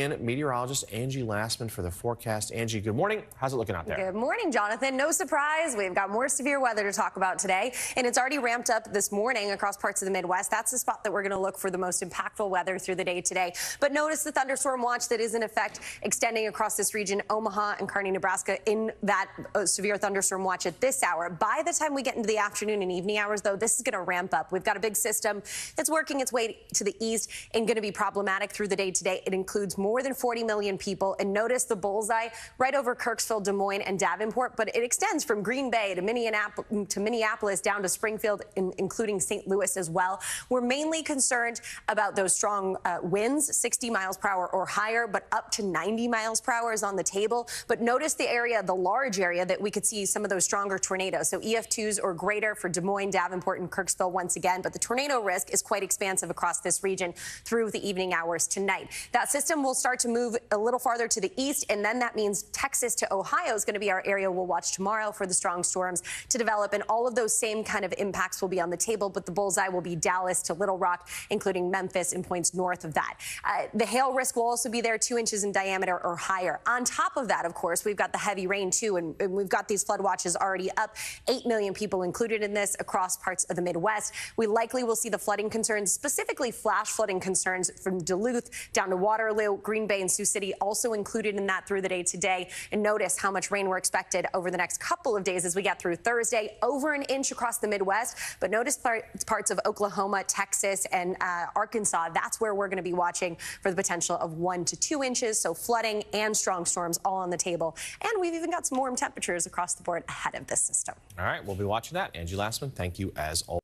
And meteorologist Angie Lassman for the forecast. Angie, good morning. How's it looking out there? Good morning, Jonathan. No surprise, we've got more severe weather to talk about today, and it's already ramped up this morning across parts of the Midwest. That's the spot that we're going to look for the most impactful weather through the day today. But notice the thunderstorm watch that is in effect extending across this region, Omaha and Kearney, Nebraska, in that uh, severe thunderstorm watch at this hour. By the time we get into the afternoon and evening hours, though, this is going to ramp up. We've got a big system that's working its way to the east and going to be problematic through the day today. It includes more than 40 million people. And notice the bullseye right over Kirksville, Des Moines, and Davenport, but it extends from Green Bay to Minneapolis, to Minneapolis down to Springfield, in, including St. Louis as well. We're mainly concerned about those strong uh, winds, 60 miles per hour or higher, but up to 90 miles per hour is on the table. But notice the area, the large area that we could see some of those stronger tornadoes. So EF2s or greater for Des Moines, Davenport, and Kirksville once again. But the tornado risk is quite expansive across this region through the evening hours tonight. That system will start to move a little farther to the east, and then that means Texas to Ohio is going to be our area we'll watch tomorrow for the strong storms to develop. And all of those same kind of impacts will be on the table, but the bullseye will be Dallas to Little Rock, including Memphis and points north of that. Uh, the hail risk will also be there two inches in diameter or higher. On top of that, of course, we've got the heavy rain too, and, and we've got these flood watches already up. Eight million people included in this across parts of the Midwest. We likely will see the flooding concerns, specifically flash flooding concerns from Duluth down to Waterloo, Green Bay, and Sioux City also included in that through the day today. And notice how much rain we're expected over the next couple of days as we get through Thursday, over an inch across the Midwest. But notice parts of Oklahoma, Texas, and uh, Arkansas. That's where we're going to be watching for the potential of one to two inches. So flooding and strong storms all on the table. And we've even got some warm temperatures across the board ahead of this system. All right, we'll be watching that. Angie Lassman, thank you as always.